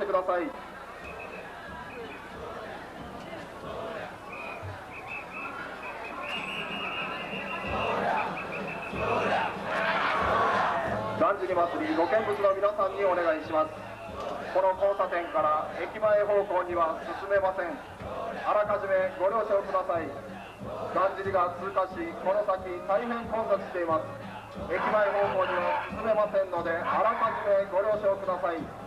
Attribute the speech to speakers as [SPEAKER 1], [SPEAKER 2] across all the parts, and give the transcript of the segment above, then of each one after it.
[SPEAKER 1] してください。だんじり祭りご見物の皆さんにお願いします。この交差点から駅前方向には進めません。あらかじめご了承ください。だんじりが通過しこの先大変混雑しています。駅前方向には進めませんのであらかじめご了承ください。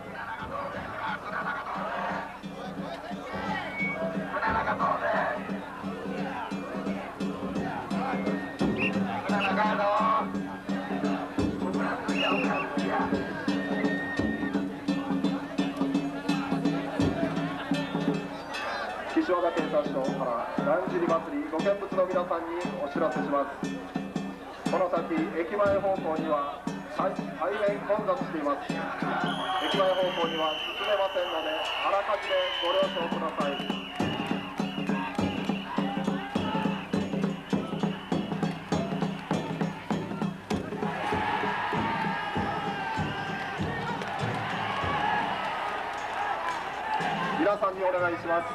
[SPEAKER 1] 岸和田警察署からだんじり祭りご見物の皆さんにお知らせします。この先駅前方向には大変混雑しています駅前方向には進めませんのであらかじめご了承ください皆さんにお願いします。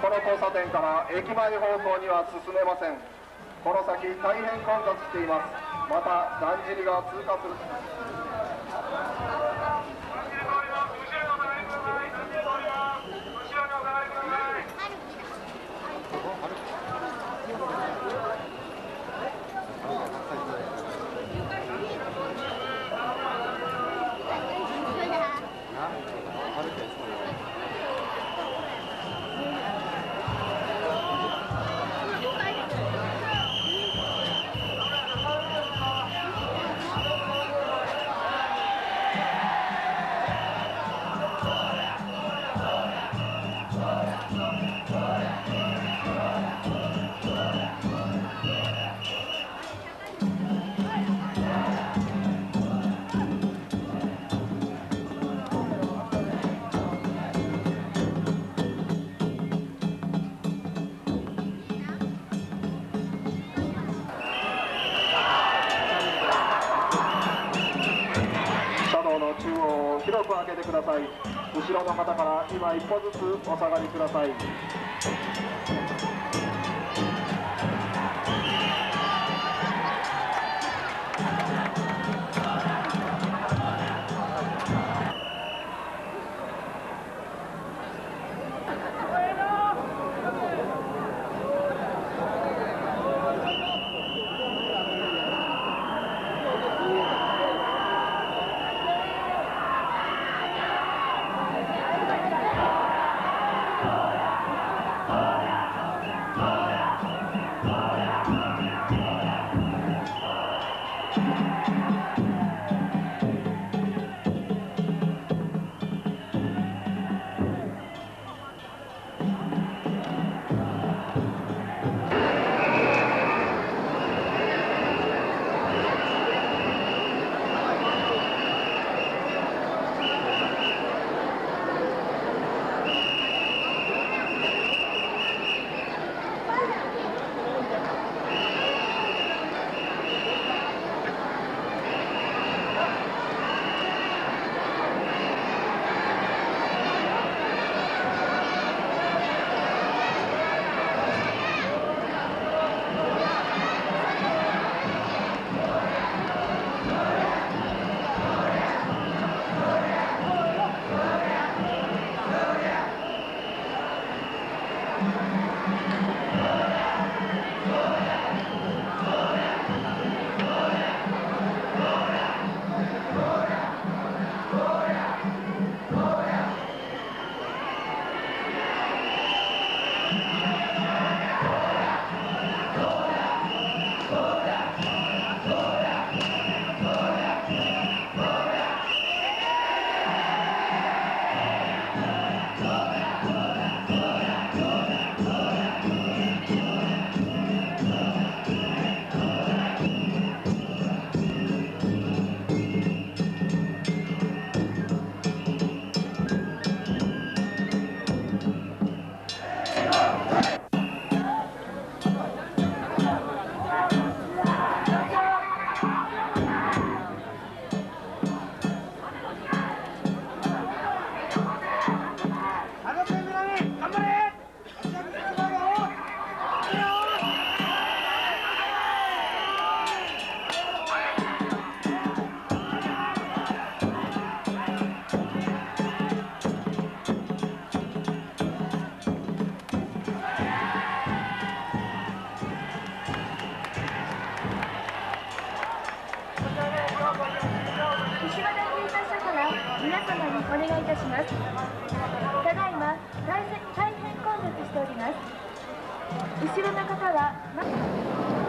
[SPEAKER 1] この交差点から駅前方向には進めません。この先大変混雑しています。まただんじりが通過する。広く開けてください。後ろの方から今一歩ずつお下がりください。
[SPEAKER 2] 皆様にお願いいたしますただいま大変混雑しております後ろの方は、